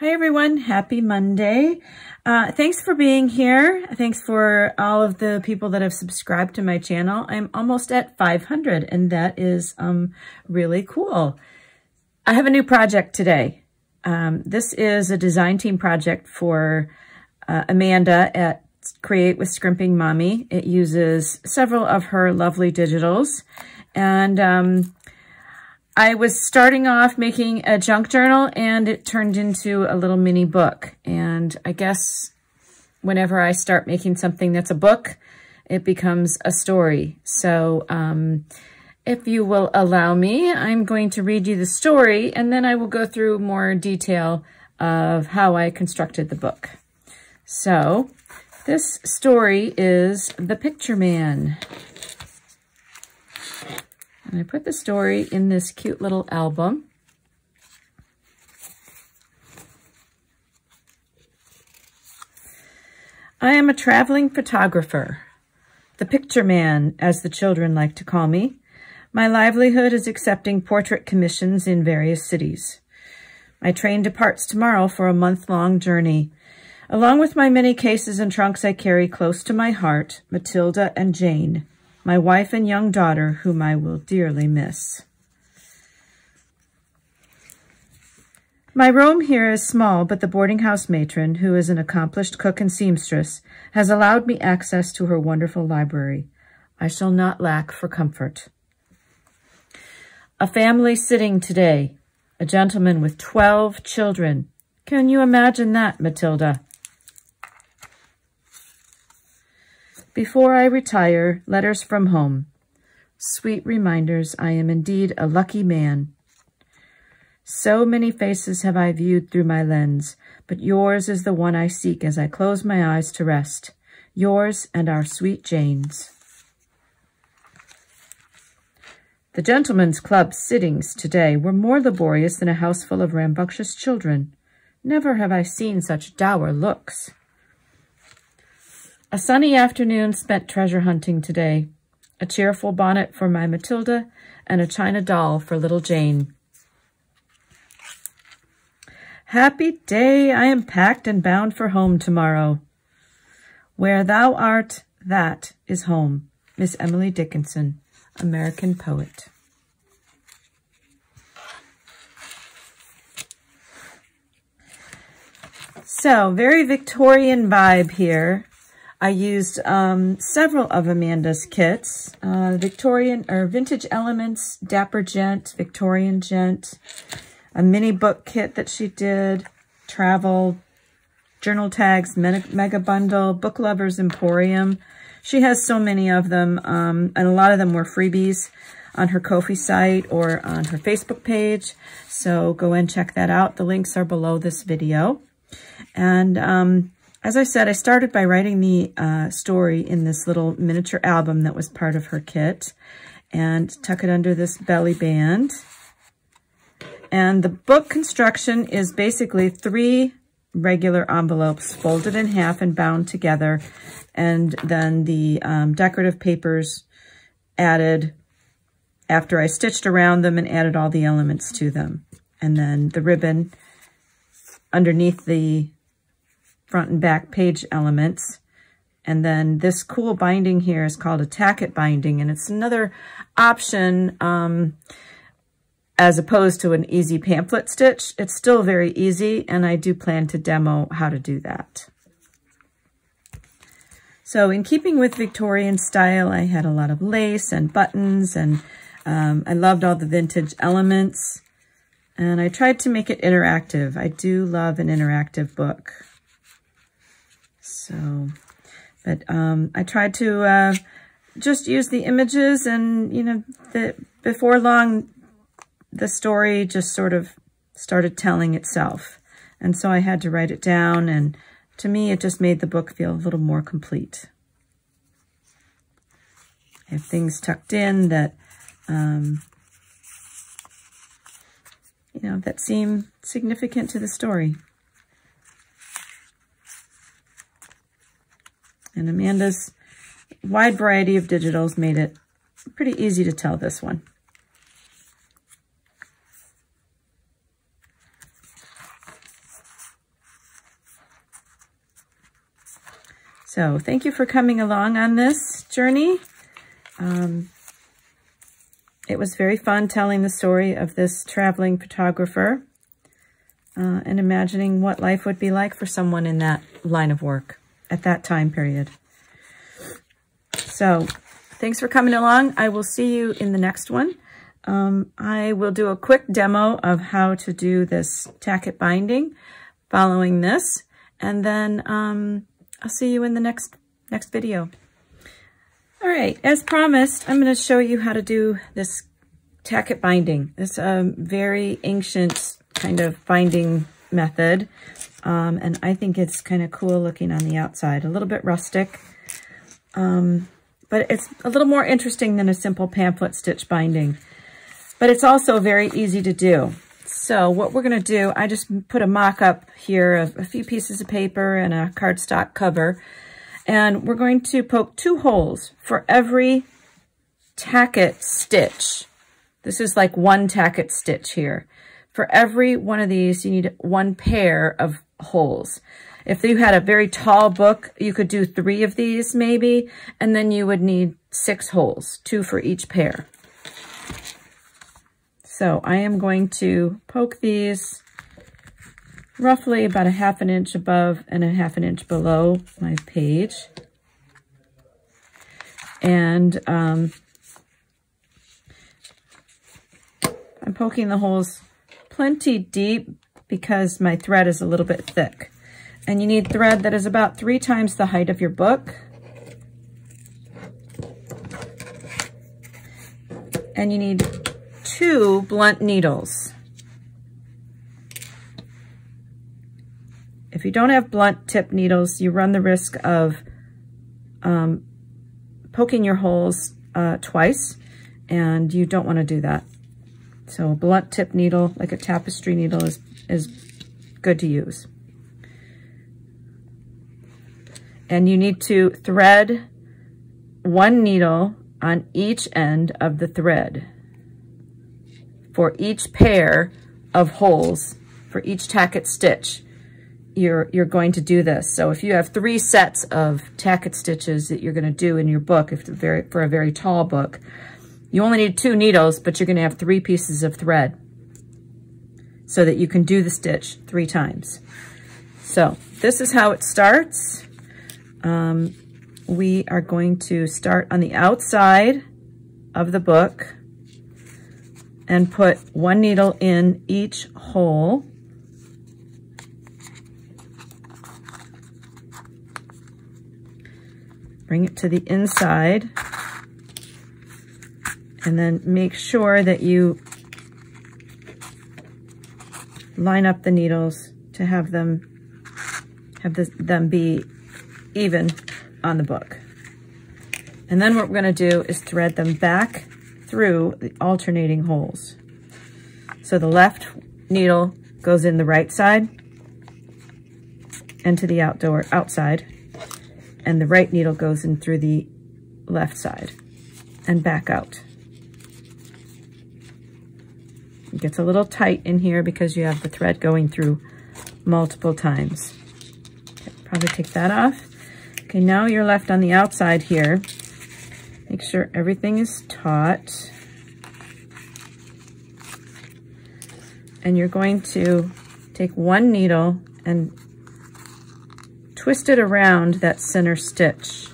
Hi everyone, happy Monday. Uh, thanks for being here. Thanks for all of the people that have subscribed to my channel. I'm almost at 500 and that is um, really cool. I have a new project today. Um, this is a design team project for uh, Amanda at Create with Scrimping Mommy. It uses several of her lovely digitals and um, I was starting off making a junk journal and it turned into a little mini book. And I guess whenever I start making something that's a book, it becomes a story. So um, if you will allow me, I'm going to read you the story and then I will go through more detail of how I constructed the book. So this story is The Picture Man. And I put the story in this cute little album. I am a traveling photographer, the picture man, as the children like to call me. My livelihood is accepting portrait commissions in various cities. My train departs tomorrow for a month-long journey. Along with my many cases and trunks I carry close to my heart, Matilda and Jane, my wife and young daughter, whom I will dearly miss. My room here is small, but the boarding house matron, who is an accomplished cook and seamstress, has allowed me access to her wonderful library. I shall not lack for comfort. A family sitting today, a gentleman with 12 children. Can you imagine that, Matilda? Before I retire, letters from home. Sweet reminders I am indeed a lucky man. So many faces have I viewed through my lens, but yours is the one I seek as I close my eyes to rest. Yours and our sweet Jane's. The gentlemen's club sittings today were more laborious than a house full of rambunctious children. Never have I seen such dour looks. A sunny afternoon spent treasure hunting today. A cheerful bonnet for my Matilda and a china doll for little Jane. Happy day, I am packed and bound for home tomorrow. Where thou art, that is home. Miss Emily Dickinson, American poet. So, very Victorian vibe here. I used um, several of Amanda's kits, uh, Victorian or Vintage Elements, Dapper Gent, Victorian Gent, a mini book kit that she did, travel, journal tags, mega bundle, book lovers emporium. She has so many of them, um, and a lot of them were freebies on her Ko-fi site or on her Facebook page. So go and check that out. The links are below this video. And um, as I said, I started by writing the uh, story in this little miniature album that was part of her kit and tuck it under this belly band. And the book construction is basically three regular envelopes folded in half and bound together and then the um, decorative papers added after I stitched around them and added all the elements to them. And then the ribbon underneath the front and back page elements. And then this cool binding here is called a tacket binding, and it's another option um, as opposed to an easy pamphlet stitch. It's still very easy, and I do plan to demo how to do that. So in keeping with Victorian style, I had a lot of lace and buttons, and um, I loved all the vintage elements. And I tried to make it interactive. I do love an interactive book. So, but um, I tried to uh, just use the images and, you know, the, before long, the story just sort of started telling itself. And so I had to write it down, and to me, it just made the book feel a little more complete. I have things tucked in that, um, you know, that seem significant to the story. And Amanda's wide variety of digitals made it pretty easy to tell this one. So thank you for coming along on this journey. Um, it was very fun telling the story of this traveling photographer uh, and imagining what life would be like for someone in that line of work at that time period. So thanks for coming along. I will see you in the next one. Um, I will do a quick demo of how to do this tacket binding following this, and then um, I'll see you in the next next video. All right, as promised, I'm going to show you how to do this tacket binding. This um, very ancient kind of binding method, um, and I think it's kind of cool looking on the outside. A little bit rustic, um, but it's a little more interesting than a simple pamphlet stitch binding. But it's also very easy to do. So what we're going to do, I just put a mock-up here of a few pieces of paper and a cardstock cover. And we're going to poke two holes for every tacket stitch. This is like one tacket stitch here. For every one of these, you need one pair of holes. If you had a very tall book, you could do three of these maybe, and then you would need six holes, two for each pair. So I am going to poke these roughly about a half an inch above and a half an inch below my page. And um, I'm poking the holes plenty deep because my thread is a little bit thick. And you need thread that is about three times the height of your book. And you need two blunt needles. If you don't have blunt tip needles, you run the risk of um, poking your holes uh, twice, and you don't want to do that. So a blunt tip needle, like a tapestry needle, is, is good to use. And you need to thread one needle on each end of the thread for each pair of holes for each tacket stitch you're you're going to do this. So if you have three sets of tacket stitches that you're going to do in your book, if very for a very tall book, you only need two needles, but you're going to have three pieces of thread so that you can do the stitch three times. So this is how it starts. Um, we are going to start on the outside of the book and put one needle in each hole. Bring it to the inside and then make sure that you line up the needles to have them have this, them be even on the book. And then what we're going to do is thread them back through the alternating holes. So the left needle goes in the right side and to the outdoor outside, and the right needle goes in through the left side and back out. It gets a little tight in here because you have the thread going through multiple times. Okay, probably take that off. Okay, now you're left on the outside here. Make sure everything is taut. And you're going to take one needle and twist it around that center stitch.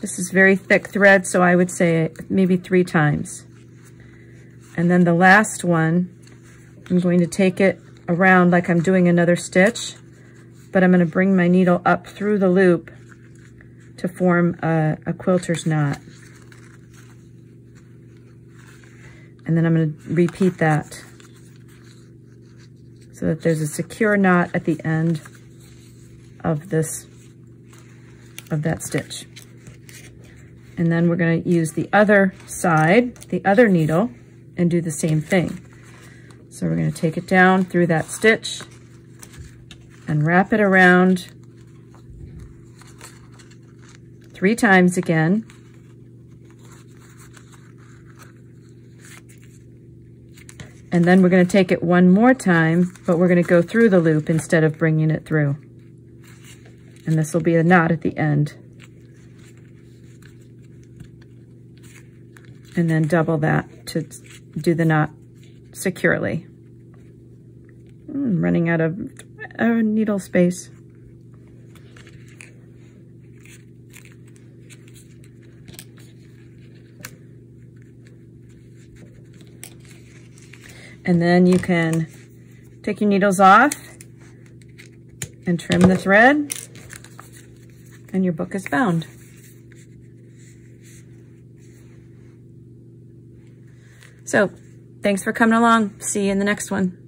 This is very thick thread, so I would say maybe three times. And then the last one, I'm going to take it around like I'm doing another stitch, but I'm going to bring my needle up through the loop to form a, a quilter's knot. And then I'm going to repeat that so that there's a secure knot at the end of this, of that stitch. And then we're going to use the other side, the other needle, and do the same thing. So we're going to take it down through that stitch and wrap it around three times again. And then we're going to take it one more time, but we're going to go through the loop instead of bringing it through. And this will be a knot at the end. And then double that to do the knot securely. I'm running out of uh, needle space. And then you can take your needles off and trim the thread and your book is bound. So thanks for coming along. See you in the next one.